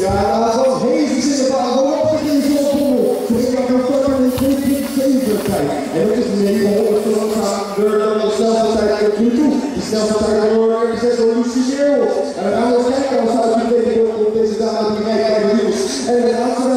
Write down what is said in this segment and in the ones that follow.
Ja, was Hezes in de baan. Kom op, in de voetbal. Dus ik heb een korte in 2.7 tijd. En dat is 900 kilogram door de snelste tijd tot nu toe. De snelste tijd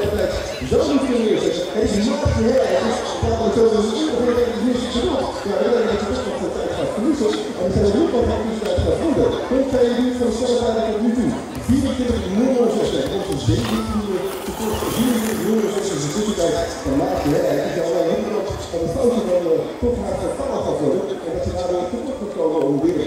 dat Zo er is matig heel erg. Dat het Ja, dat is best nog tijd gaat verliezen. En dan zijn we ook van wat die tijd gaat worden. Hoe kan je nu van de aan dat het nu doe. 24 0 6 onze 17 uur tekort 4 0 6 is de tussentijd van matig heel erg. Ik zou alleen heel erg van de van toch maar vervallen gaat worden. En dat ze daardoor tekort moet komen om weer